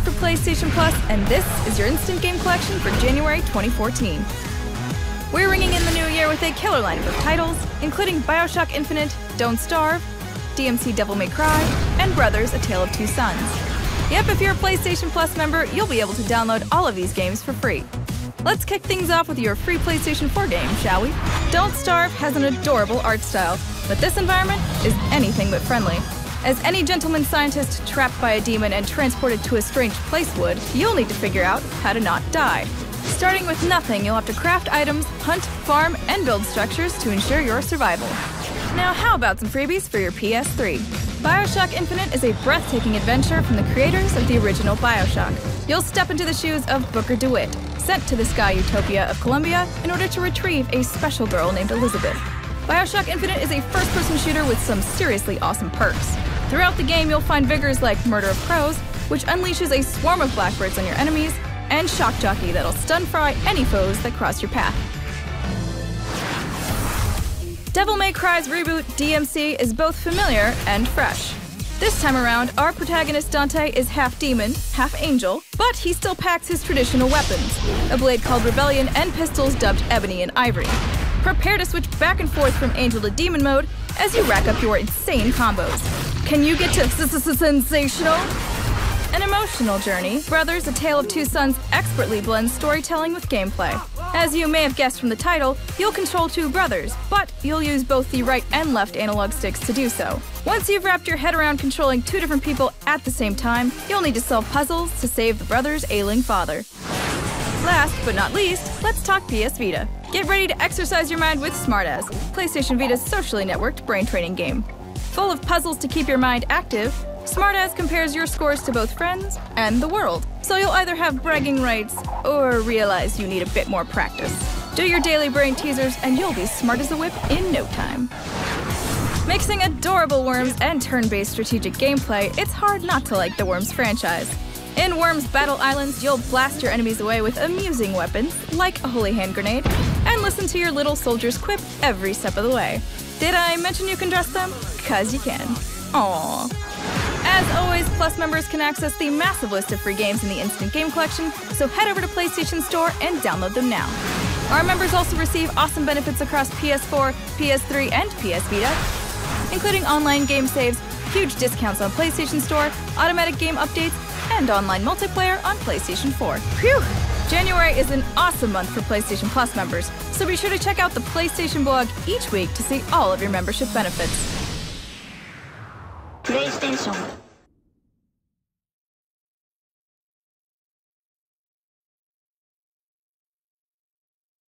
for PlayStation Plus, and this is your instant game collection for January 2014. We're ringing in the new year with a killer lineup of titles, including Bioshock Infinite, Don't Starve, DMC Devil May Cry, and Brothers A Tale of Two Sons. Yep, if you're a PlayStation Plus member, you'll be able to download all of these games for free. Let's kick things off with your free PlayStation 4 game, shall we? Don't Starve has an adorable art style, but this environment is anything but friendly. As any gentleman scientist trapped by a demon and transported to a strange place would, you'll need to figure out how to not die. Starting with nothing, you'll have to craft items, hunt, farm, and build structures to ensure your survival. Now, how about some freebies for your PS3? Bioshock Infinite is a breathtaking adventure from the creators of the original Bioshock. You'll step into the shoes of Booker DeWitt, sent to the Sky Utopia of Columbia in order to retrieve a special girl named Elizabeth. Bioshock Infinite is a first person shooter with some seriously awesome perks. Throughout the game, you'll find vigors like Murder of Crows, which unleashes a swarm of blackbirds on your enemies, and Shock Jockey that'll stun fry any foes that cross your path. Devil May Cry's reboot DMC is both familiar and fresh. This time around, our protagonist Dante is half demon, half angel, but he still packs his traditional weapons a blade called Rebellion and pistols dubbed Ebony and Ivory. Prepare to switch back and forth from angel to demon mode as you rack up your insane combos. Can you get to sensational? An emotional journey, Brothers A Tale of Two Sons expertly blends storytelling with gameplay. As you may have guessed from the title, you'll control two brothers, but you'll use both the right and left analog sticks to do so. Once you've wrapped your head around controlling two different people at the same time, you'll need to solve puzzles to save the brother's ailing father. Last but not least, let's talk PS Vita. Get ready to exercise your mind with Smart As, PlayStation Vita's socially networked brain training game. Full of puzzles to keep your mind active, Smart As compares your scores to both friends and the world. So you'll either have bragging rights or realize you need a bit more practice. Do your daily brain teasers and you'll be smart as a whip in no time. Mixing adorable worms and turn based strategic gameplay, it's hard not to like the Worms franchise. In Worms Battle Islands, you'll blast your enemies away with amusing weapons, like a holy hand grenade, and listen to your little soldiers quip every step of the way. Did I mention you can dress them? Cause you can. Aww. As always, Plus members can access the massive list of free games in the Instant Game Collection, so head over to PlayStation Store and download them now. Our members also receive awesome benefits across PS4, PS3, and PS Vita, including online game saves, huge discounts on PlayStation Store, automatic game updates, and online multiplayer on PlayStation 4. Phew! January is an awesome month for PlayStation Plus members, so be sure to check out the PlayStation blog each week to see all of your membership benefits. PlayStation